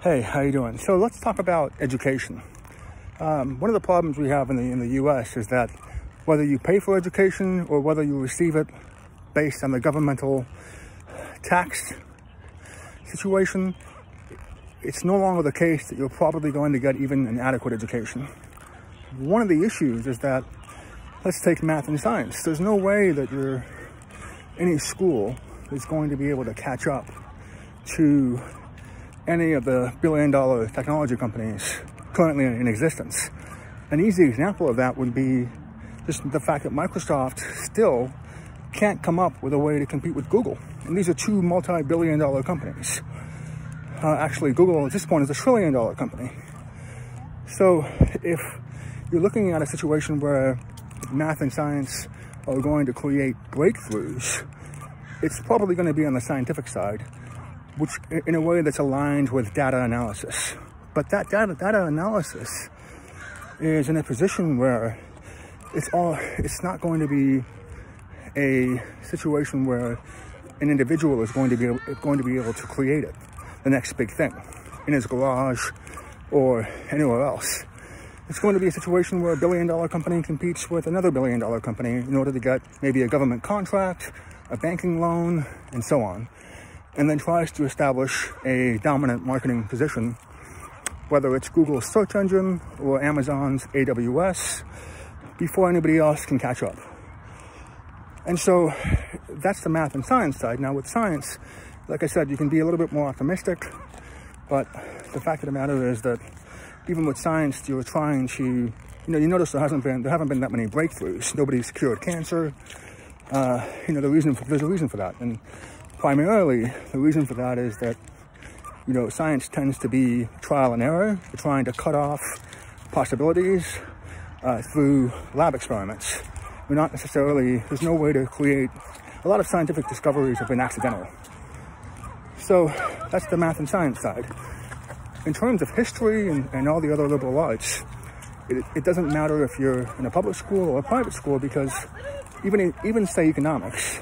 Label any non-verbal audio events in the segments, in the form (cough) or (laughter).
Hey, how you doing? So let's talk about education. Um, one of the problems we have in the in the U.S. is that whether you pay for education or whether you receive it based on the governmental tax situation, it's no longer the case that you're probably going to get even an adequate education. One of the issues is that let's take math and science. There's no way that any school is going to be able to catch up to any of the billion dollar technology companies currently in existence. An easy example of that would be just the fact that Microsoft still can't come up with a way to compete with Google. And these are two multi-billion dollar companies. Uh, actually, Google at this point is a trillion dollar company. So if you're looking at a situation where math and science are going to create breakthroughs, it's probably going to be on the scientific side which in a way that's aligned with data analysis. But that data, data analysis is in a position where it's all, it's not going to be a situation where an individual is going to be able, going to be able to create it, the next big thing, in his garage or anywhere else. It's going to be a situation where a billion dollar company competes with another billion dollar company in order to get maybe a government contract, a banking loan, and so on and then tries to establish a dominant marketing position, whether it's Google's search engine or Amazon's AWS, before anybody else can catch up. And so that's the math and science side. Now with science, like I said, you can be a little bit more optimistic, but the fact of the matter is that even with science, you're trying to, you know, you notice there hasn't been, there haven't been that many breakthroughs. Nobody's cured cancer. Uh, you know, the reason for, there's a reason for that. And primarily the reason for that is that you know science tends to be trial and error. We're trying to cut off possibilities uh, through lab experiments. We're not necessarily there's no way to create a lot of scientific discoveries have been accidental. So that's the math and science side. In terms of history and, and all the other liberal arts it, it doesn't matter if you're in a public school or a private school because even even say economics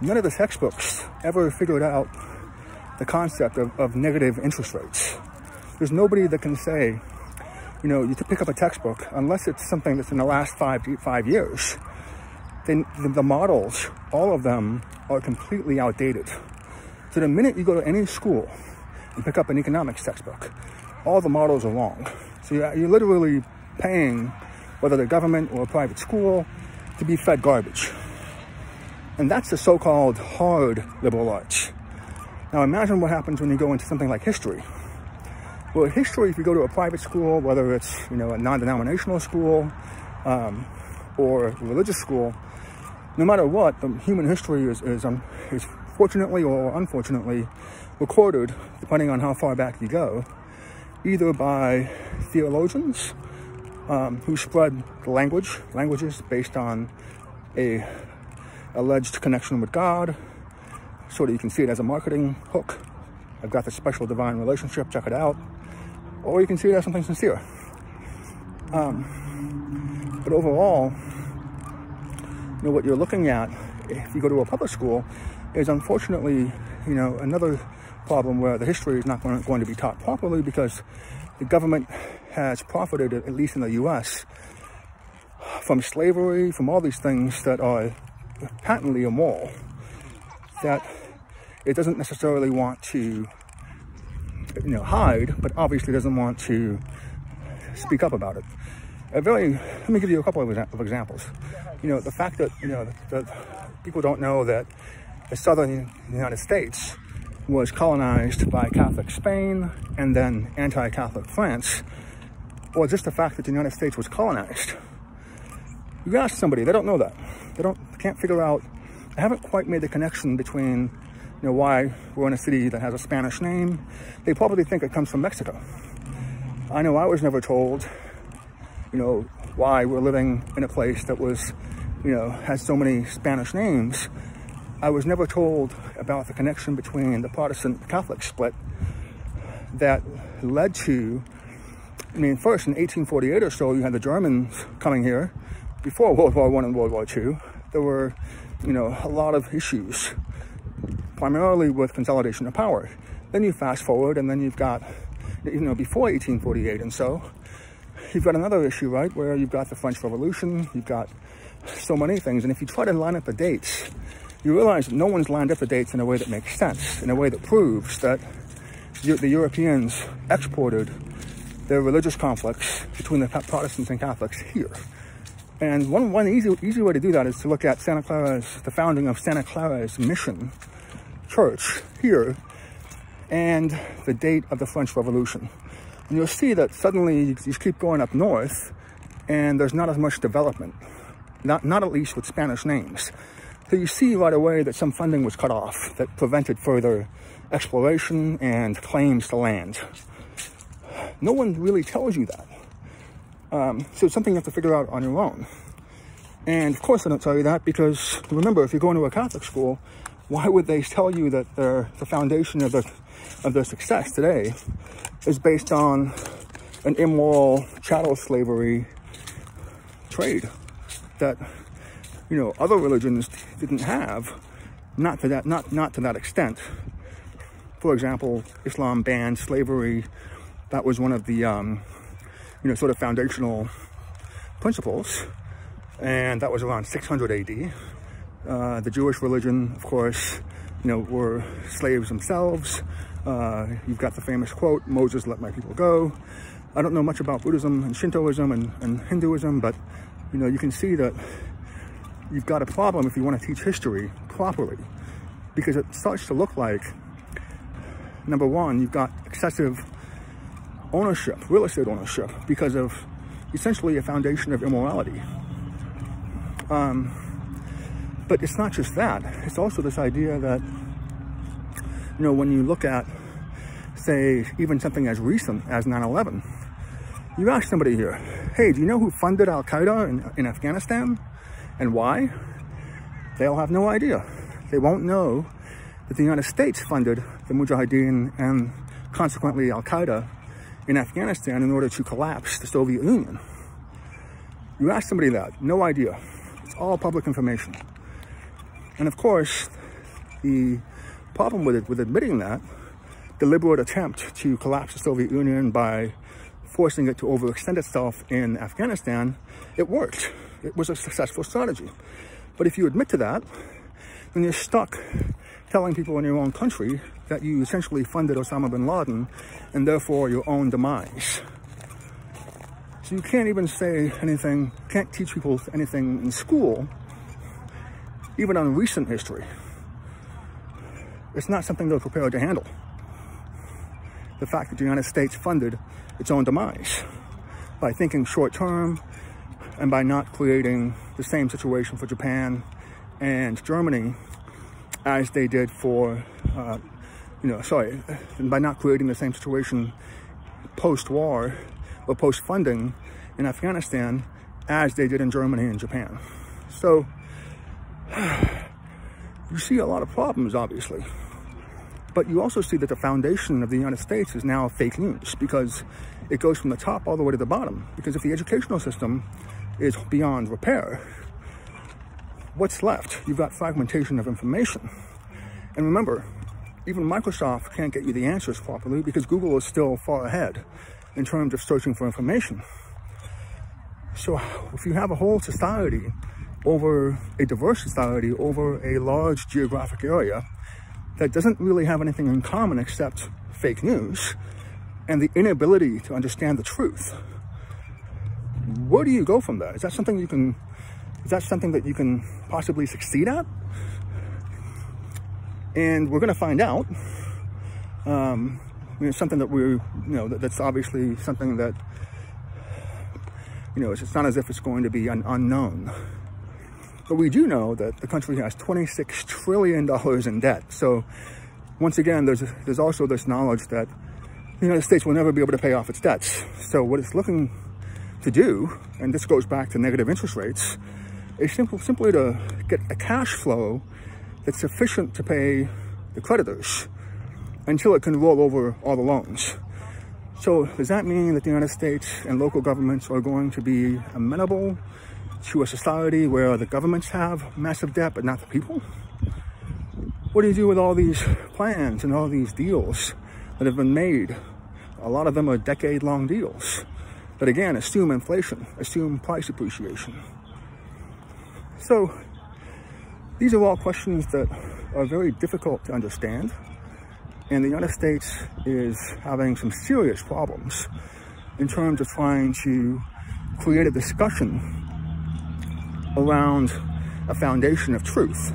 none of the textbooks ever figured out the concept of, of negative interest rates. There's nobody that can say, you know, you pick up a textbook, unless it's something that's in the last five, five years, then the, the models, all of them are completely outdated. So the minute you go to any school and pick up an economics textbook, all the models are wrong. So you're, you're literally paying, whether the government or a private school, to be fed garbage. And that's the so-called hard liberal arts. Now imagine what happens when you go into something like history. Well, history, if you go to a private school, whether it's, you know, a non-denominational school um, or a religious school, no matter what, the human history is, is, um, is fortunately or unfortunately recorded, depending on how far back you go, either by theologians um, who spread the language, languages based on a alleged connection with God, so that you can see it as a marketing hook. I've got this special divine relationship, check it out. Or you can see it as something sincere. Um, but overall, you know, what you're looking at, if you go to a public school, is unfortunately, you know, another problem where the history is not going to be taught properly because the government has profited, at least in the US, from slavery, from all these things that are patently immoral that it doesn't necessarily want to you know hide but obviously doesn't want to speak up about it. A very let me give you a couple of, of examples. You know the fact that you know that people don't know that the southern united states was colonized by catholic spain and then anti-catholic france or just the fact that the united states was colonized. You ask somebody they don't know that. They don't can't figure out, I haven't quite made the connection between, you know, why we're in a city that has a Spanish name. They probably think it comes from Mexico. I know I was never told, you know, why we're living in a place that was, you know, has so many Spanish names. I was never told about the connection between the Protestant Catholic split that led to, I mean, first in 1848 or so, you had the Germans coming here before World War One and World War Two, there were, you know, a lot of issues, primarily with consolidation of power. Then you fast forward and then you've got, you know, before 1848 and so, you've got another issue, right, where you've got the French Revolution, you've got so many things. And if you try to line up the dates, you realize no one's lined up the dates in a way that makes sense, in a way that proves that the Europeans exported their religious conflicts between the Protestants and Catholics here. And one, one easy, easy way to do that is to look at Santa Clara's, the founding of Santa Clara's Mission Church here and the date of the French Revolution. And you'll see that suddenly you, you keep going up north and there's not as much development, not, not at least with Spanish names. So you see right away that some funding was cut off that prevented further exploration and claims to land. No one really tells you that. Um, so it's something you have to figure out on your own. And of course I don't tell you that because remember, if you're going to a Catholic school, why would they tell you that the foundation of their, of their success today is based on an immoral chattel slavery trade that you know, other religions didn't have, not to that, not, not to that extent. For example, Islam banned slavery. That was one of the, um, you know, sort of foundational principles. And that was around 600 AD. Uh, the Jewish religion, of course, you know, were slaves themselves. Uh, you've got the famous quote, Moses let my people go. I don't know much about Buddhism and Shintoism and, and Hinduism, but, you know, you can see that you've got a problem if you want to teach history properly because it starts to look like number one you've got excessive ownership real estate ownership because of essentially a foundation of immorality um, but it's not just that it's also this idea that you know when you look at say even something as recent as 9-11 you ask somebody here hey do you know who funded al-qaeda in, in afghanistan and why? They'll have no idea. They won't know that the United States funded the Mujahideen and consequently Al-Qaeda in Afghanistan in order to collapse the Soviet Union. You ask somebody that, no idea. It's all public information. And of course, the problem with it, with admitting that, deliberate attempt to collapse the Soviet Union by forcing it to overextend itself in Afghanistan, it worked it was a successful strategy. But if you admit to that, then you're stuck telling people in your own country that you essentially funded Osama bin Laden and therefore your own demise. So you can't even say anything, can't teach people anything in school, even on recent history. It's not something they're prepared to handle. The fact that the United States funded its own demise by thinking short term, and by not creating the same situation for Japan and Germany as they did for, uh, you know, sorry, by not creating the same situation post-war or post-funding in Afghanistan as they did in Germany and Japan. So (sighs) you see a lot of problems, obviously. But you also see that the foundation of the United States is now fake news because it goes from the top all the way to the bottom. Because if the educational system is beyond repair, what's left? You've got fragmentation of information. And remember, even Microsoft can't get you the answers properly because Google is still far ahead in terms of searching for information. So if you have a whole society over a diverse society over a large geographic area that doesn't really have anything in common except fake news and the inability to understand the truth, where do you go from there? Is that something you can, is that something that you can possibly succeed at? And we're going to find out. Um, something that we're, you know, that, that's obviously something that, you know, it's, it's not as if it's going to be an unknown. But we do know that the country has $26 trillion in debt. So once again, there's, there's also this knowledge that the United States will never be able to pay off its debts. So what it's looking to do, and this goes back to negative interest rates, is simple, simply to get a cash flow that's sufficient to pay the creditors until it can roll over all the loans. So does that mean that the United States and local governments are going to be amenable to a society where the governments have massive debt but not the people? what do you do with all these plans and all these deals that have been made? A lot of them are decade-long deals that, again, assume inflation, assume price appreciation. So these are all questions that are very difficult to understand. And the United States is having some serious problems in terms of trying to create a discussion around a foundation of truth,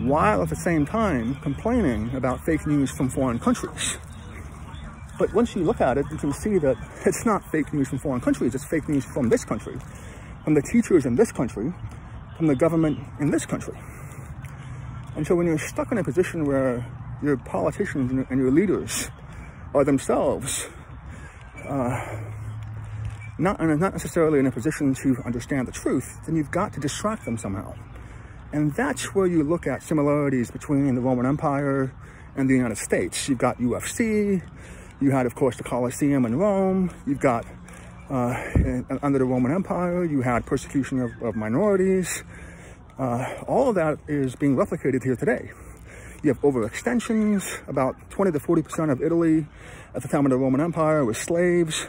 while at the same time complaining about fake news from foreign countries. But once you look at it, you can see that it's not fake news from foreign countries, it's fake news from this country, from the teachers in this country, from the government in this country. And so when you're stuck in a position where your politicians and your leaders are themselves uh, not, not necessarily in a position to understand the truth, then you've got to distract them somehow. And that's where you look at similarities between the Roman Empire and the United States. You've got UFC, you had, of course, the Colosseum in Rome, you've got, uh, under the Roman Empire, you had persecution of, of minorities. Uh, all of that is being replicated here today. You have overextensions. About 20 to 40% of Italy at the time of the Roman Empire was slaves.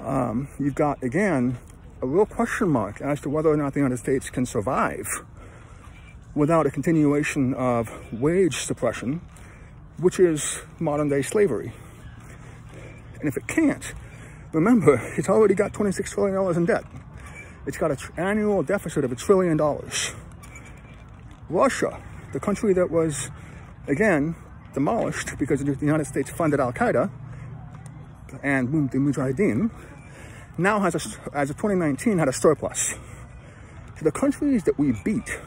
Um, you've got, again, a real question mark as to whether or not the United States can survive without a continuation of wage suppression, which is modern day slavery. And if it can't, remember, it's already got $26 trillion in debt. It's got an annual deficit of a trillion dollars. Russia, the country that was again, demolished because the United States funded Al-Qaeda and the Mujahideen, now has, a, as of 2019, had a surplus. So the countries that we beat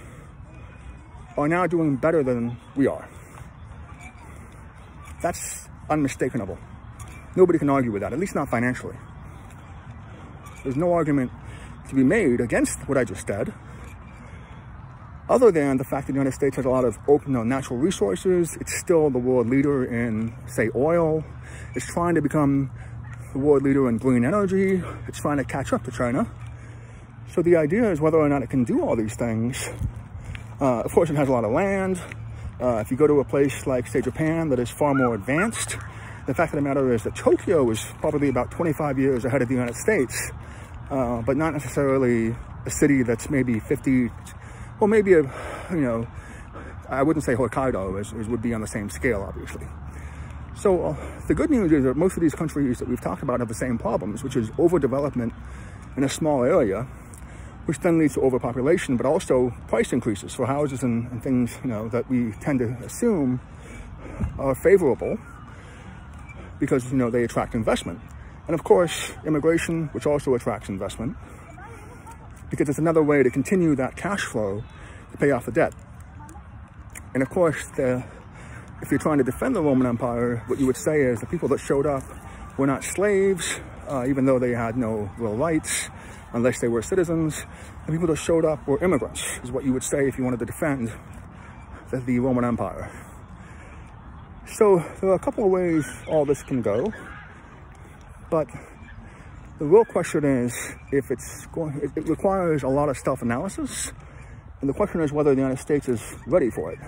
are now doing better than we are. That's unmistakable. Nobody can argue with that, at least not financially. There's no argument to be made against what I just said other than the fact that the United States has a lot of open, you know, natural resources, it's still the world leader in, say, oil. It's trying to become the world leader in green energy. It's trying to catch up to China. So the idea is whether or not it can do all these things. Uh, of course, it has a lot of land. Uh, if you go to a place like, say, Japan that is far more advanced, the fact of the matter is that Tokyo is probably about 25 years ahead of the United States, uh, but not necessarily a city that's maybe 50 well, maybe a, you know, I wouldn't say Hokkaido is, is would be on the same scale, obviously. So uh, the good news is that most of these countries that we've talked about have the same problems, which is overdevelopment in a small area, which then leads to overpopulation, but also price increases for houses and, and things, you know, that we tend to assume are favorable because, you know, they attract investment. And of course, immigration, which also attracts investment because it's another way to continue that cash flow to pay off the debt. And of course, the, if you're trying to defend the Roman Empire, what you would say is the people that showed up were not slaves, uh, even though they had no real rights, unless they were citizens. The people that showed up were immigrants, is what you would say if you wanted to defend the, the Roman Empire. So there are a couple of ways all this can go, but the real question is if it's going, it, it requires a lot of self-analysis. And the question is whether the United States is ready for it.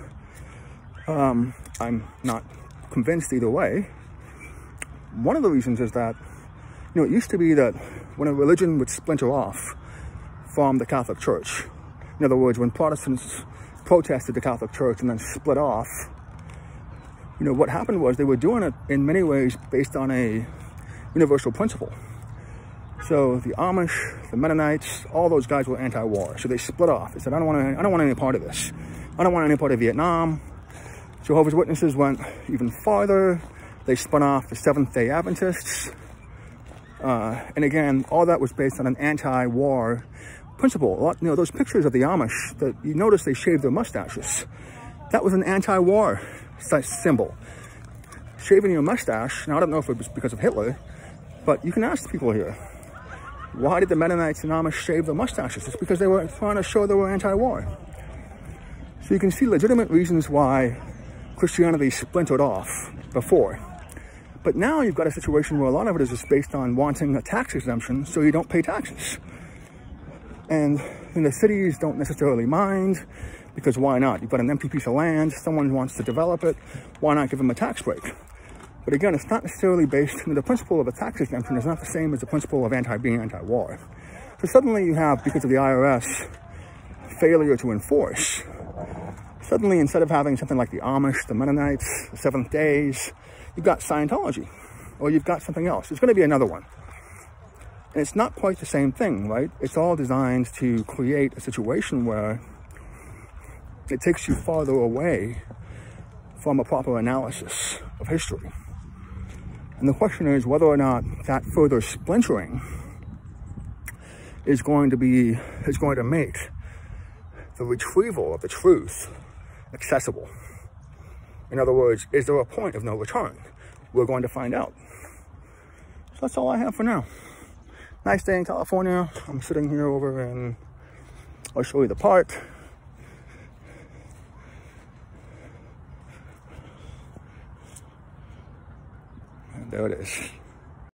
Um, I'm not convinced either way. One of the reasons is that, you know, it used to be that when a religion would splinter off from the Catholic Church, in other words, when Protestants protested the Catholic Church and then split off, you know, what happened was they were doing it in many ways based on a universal principle. So the Amish, the Mennonites, all those guys were anti-war. So they split off. They said, I don't want any, I don't want any part of this. I don't want any part of Vietnam. Jehovah's Witnesses went even farther. They spun off the Seventh-day Adventists. Uh, and again, all that was based on an anti-war principle. Lot, you know, those pictures of the Amish, that you notice they shaved their mustaches. That was an anti-war symbol. Shaving your mustache, now I don't know if it was because of Hitler, but you can ask people here, why did the Mennonites and Amish shave their mustaches? It's because they were trying to show they were anti-war. So you can see legitimate reasons why Christianity splintered off before. But now you've got a situation where a lot of it is just based on wanting a tax exemption so you don't pay taxes. And, the cities don't necessarily mind Because why not? You've got an empty piece of land, someone wants to develop it, why not give them a tax break? But again, it's not necessarily based, mean, the principle of a tax exemption is not the same as the principle of anti being anti-war. So suddenly you have, because of the IRS failure to enforce, suddenly instead of having something like the Amish, the Mennonites, the Seventh Days, you've got Scientology, or you've got something else. It's going to be another one. And it's not quite the same thing, right? It's all designed to create a situation where it takes you farther away from a proper analysis of history. And the question is whether or not that further splintering is going to be, is going to make the retrieval of the truth accessible. In other words, is there a point of no return? We're going to find out. So that's all I have for now nice day in California. I'm sitting here over in, I'll show you the park. Is.